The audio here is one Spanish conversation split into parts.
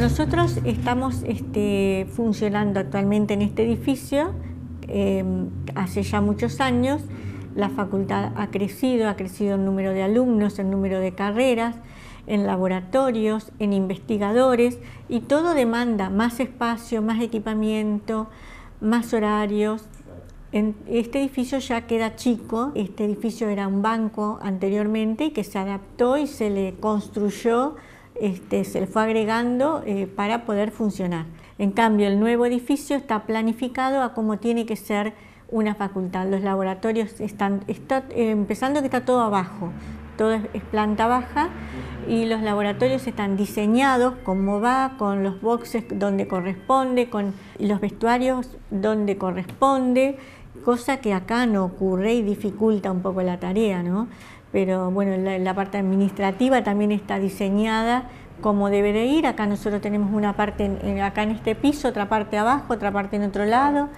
Nosotros estamos este, funcionando actualmente en este edificio em, hace ya muchos años. La facultad ha crecido, ha crecido el número de alumnos, el número de carreras, en laboratorios, en investigadores y todo demanda más espacio, más equipamiento, más horarios. En este edificio ya queda chico, este edificio era un banco anteriormente y que se adaptó y se le construyó, este, se le fue agregando eh, para poder funcionar. En cambio, el nuevo edificio está planificado a cómo tiene que ser una facultad. Los laboratorios están, está, eh, empezando que está todo abajo, todo es planta baja y los laboratorios están diseñados como va, con los boxes donde corresponde, con los vestuarios donde corresponde, cosa que acá no ocurre y dificulta un poco la tarea, ¿no? Pero bueno, la, parte administrativa también está diseñada como debe de ir. Acá nosotros tenemos una parte acá en este piso, otra parte abajo, otra parte en otro lado.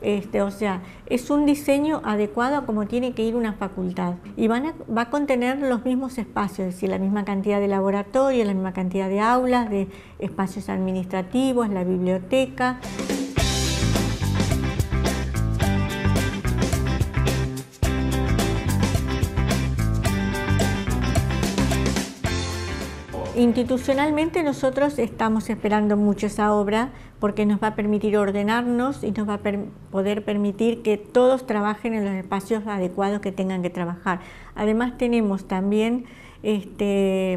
Este, o sea, es un diseño adecuado a como tiene que ir una facultad y van va a contener los mismos espacios, es decir, la misma cantidad de laboratorios, la misma cantidad de aulas, de espacios administrativos, la biblioteca. Institucionalmente nosotros estamos esperando mucho esa obra porque nos va a permitir ordenarnos y nos va a poder permitir que todos trabajen en los espacios adecuados que tengan que trabajar. Además tenemos también este,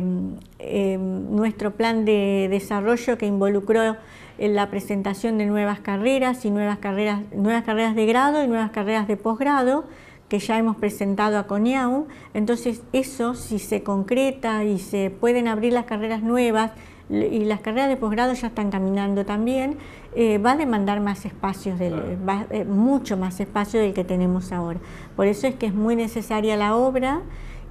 em, nuestro plan de desarrollo que involucró en la presentación de nuevas carreras y nuevas carreras, nuevas carreras de grado y nuevas carreras de posgrado que ya hemos presentado a CONIAU, entonces eso si se concreta y se pueden abrir las carreras nuevas y las carreras de posgrado ya están caminando también, eh, va a demandar más espacios, eh, mucho más espacio del que tenemos ahora. Por eso es que es muy necesaria la obra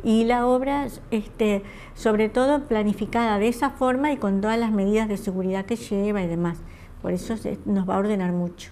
y la obra, este, sobre todo planificada de esa forma y con todas las medidas de seguridad que lleva y demás. Por eso nos va a ordenar mucho.